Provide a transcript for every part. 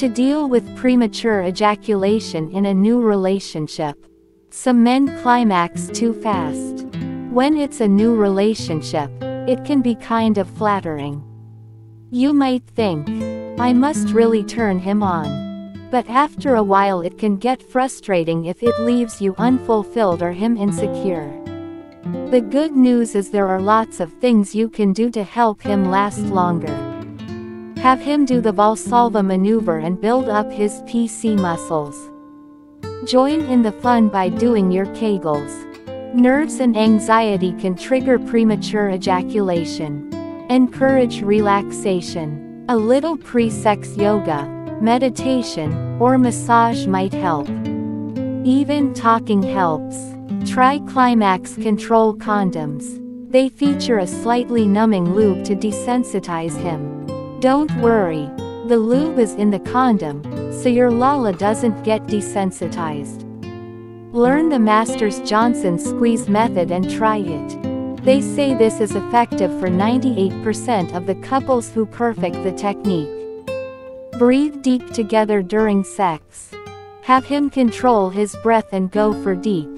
To deal with premature ejaculation in a new relationship. Some men climax too fast. When it's a new relationship, it can be kind of flattering. You might think, I must really turn him on. But after a while it can get frustrating if it leaves you unfulfilled or him insecure. The good news is there are lots of things you can do to help him last longer. Have him do the Valsalva maneuver and build up his PC muscles. Join in the fun by doing your kegels. Nerves and anxiety can trigger premature ejaculation. Encourage relaxation. A little pre-sex yoga, meditation, or massage might help. Even talking helps. Try Climax Control condoms. They feature a slightly numbing lube to desensitize him. Don't worry. The lube is in the condom, so your lala doesn't get desensitized. Learn the Masters Johnson squeeze method and try it. They say this is effective for 98% of the couples who perfect the technique. Breathe deep together during sex. Have him control his breath and go for deep,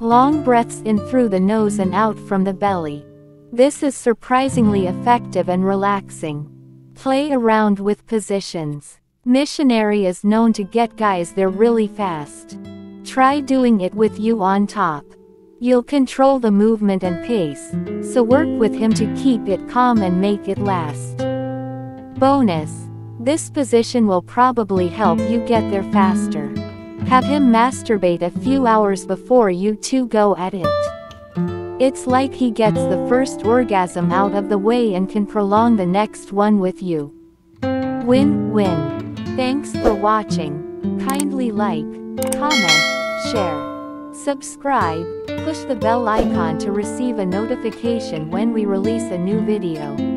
long breaths in through the nose and out from the belly. This is surprisingly effective and relaxing. Play around with positions. Missionary is known to get guys there really fast. Try doing it with you on top. You'll control the movement and pace, so work with him to keep it calm and make it last. Bonus. This position will probably help you get there faster. Have him masturbate a few hours before you two go at it. It's like he gets the first orgasm out of the way and can prolong the next one with you. Win-win. Thanks for watching. Kindly like, comment, share, subscribe, push the bell icon to receive a notification when we release a new video.